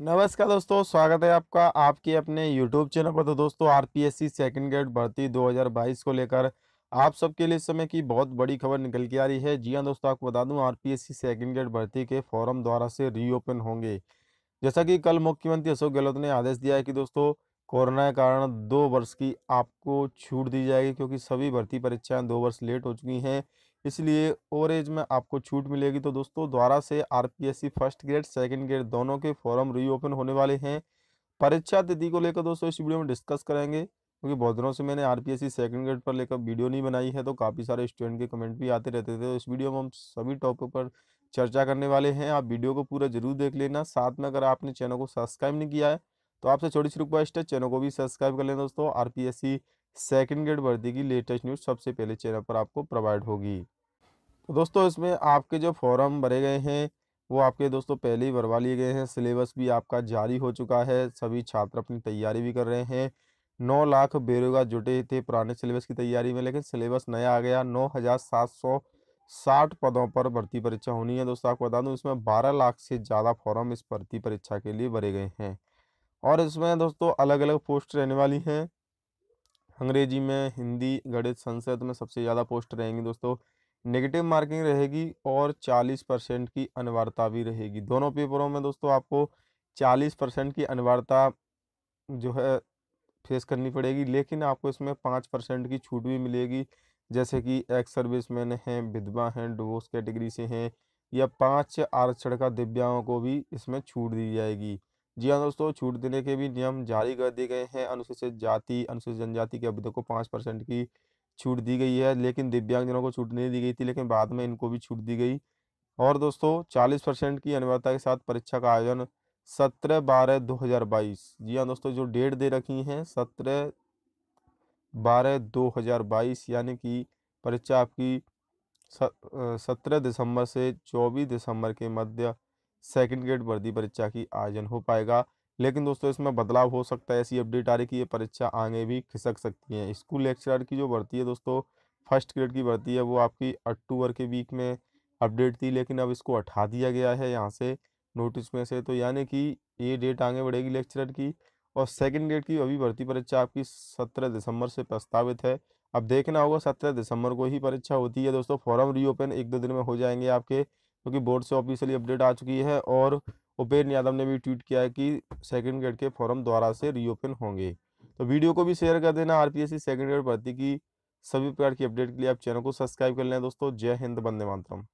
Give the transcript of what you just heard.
नमस्कार दोस्तों, स्वागत है आपका आपके अपने YouTube चैनल पर। तो दोस्तों R P S C second grade भर्ती 2022 को लेकर आप सबके लिए इस समय की बहुत बड़ी खबर निकल के आ रही है। जी हाँ दोस्तों, आपको बता दूँ सी सेकेंड ग्रेड भर्ती के फॉरम द्वारा से रीओपन होंगे। जैसा कि कल मुख्यमंत्री अशोक गहलोत ने आदेश दिया है कि दोस्तों कोरोना के कारण दो वर्ष की आपको छूट दी जाएगी क्योंकि सभी भर्ती परीक्षाएँ दो वर्ष लेट हो चुकी हैं। इसलिए ओवर एज में आपको छूट मिलेगी। तो दोस्तों द्वारा से RPSC first grade, second grade दोनों के फॉर्म रीओपन होने वाले हैं। परीक्षा तिथि को लेकर दोस्तों, इस वीडियो में डिस्कस करेंगे, क्योंकि बहुत दिनों से मैंने आरपीएससी सेकंड ग्रेड पर लेकर वीडियो नहीं बनाई है तो काफ़ी सारे स्टूडेंट के कमेंट भी आते रहते थे। तो इस वीडियो में हम सभी टॉपिक पर चर्चा करने वाले हैं। आप वीडियो को पूरा ज़रूर देख लेना। साथ में अगर आपने चैनल को सब्सक्राइब नहीं किया है तो आपसे छोटी सी रिक्वेस्ट है, चैनल को भी सब्सक्राइब कर लें दोस्तों। आरपीएससी सेकंड ग्रेड भर्ती की लेटेस्ट न्यूज़ सबसे पहले चैनल पर आपको प्रोवाइड होगी। तो दोस्तों, इसमें आपके जो फॉर्म भरे गए हैं, वो आपके दोस्तों पहले ही भरवा लिए गए हैं। सिलेबस भी आपका जारी हो चुका है, सभी छात्र अपनी तैयारी भी कर रहे हैं। नौ लाख बेरोजगार जुटे थे पुराने सिलेबस की तैयारी में, लेकिन सिलेबस नया आ गया। नौ हज़ार सात सौ साठ पदों पर भर्ती परीक्षा होनी है। दोस्तों, आपको बता दूँ, इसमें बारह लाख से ज़्यादा फॉर्म इस भर्ती परीक्षा के लिए भरे गए हैं। और इसमें दोस्तों अलग अलग पोस्ट रहने वाली हैं। अंग्रेज़ी में, हिंदी, गणित, संस्कृत में सबसे ज़्यादा पोस्ट रहेंगी दोस्तों। नेगेटिव मार्किंग रहेगी और 40 परसेंट की अनिवार्यता भी रहेगी। दोनों पेपरों में दोस्तों आपको 40 परसेंट की अनिवार्यता जो है, फेस करनी पड़ेगी, लेकिन आपको इसमें पाँच परसेंट की छूट भी मिलेगी। जैसे कि एक्स सर्विसमैन हैं, विधवा हैं, डिवोर्स कैटेगरी से हैं, या पाँच आरक्षण का दिव्यांगों को भी इसमें छूट दी जाएगी। जी हाँ दोस्तों, छूट देने के भी नियम जारी कर दिए गए हैं। अनुसूचित जाति, अनुसूचित जनजाति के अभी को पाँच परसेंट की छूट दी गई है, लेकिन दिव्यांगजनों को छूट नहीं दी गई थी, लेकिन बाद में इनको भी छूट दी गई। और दोस्तों, चालीस परसेंट की अनिवार्यता के साथ परीक्षा का आयोजन सत्रह बारह दो हज़ार बाईस। जी हाँ दोस्तों, जो डेट दे रखी हैं, सत्रह बारह दो हज़ार बाईस, यानी कि परीक्षा आपकी सत्रह दिसंबर से चौबीस दिसंबर के मध्य सेकंड ग्रेड वर्दी परीक्षा की आयोजन हो पाएगा। लेकिन दोस्तों, इसमें बदलाव हो सकता है, ऐसी अपडेट आ रही कि ये परीक्षा आगे भी खिसक सकती है। स्कूल लेक्चरर की जो भर्ती है दोस्तों, फ़र्स्ट ग्रेड की भर्ती है, वो आपकी अक्टूबर के वीक में अपडेट थी, लेकिन अब इसको हटा दिया गया है यहाँ से नोटिस में से। तो यानी कि ये डेट आगे बढ़ेगी लेक्चरर की और सेकेंड ग्रेड की अभी भर्ती परीक्षा आपकी सत्रह दिसंबर से प्रस्तावित है। अब देखना होगा, सत्रह दिसंबर को ही परीक्षा होती है दोस्तों, फॉर्म रीओपन एक दो दिन में हो जाएँगे आपके। क्योंकि बोर्ड से ऑफिशियली अपडेट आ चुकी है और उपेन्द्र यादव ने भी ट्वीट किया है कि सेकंड ग्रेड के फॉर्म द्वारा से रीओपन होंगे। तो वीडियो को भी शेयर कर देना आरपीएससी पी ग्रेड भर्ती की सभी प्रकार की अपडेट के लिए आप चैनल को सब्सक्राइब कर लें। दोस्तों, जय हिंद बंदे मातरम।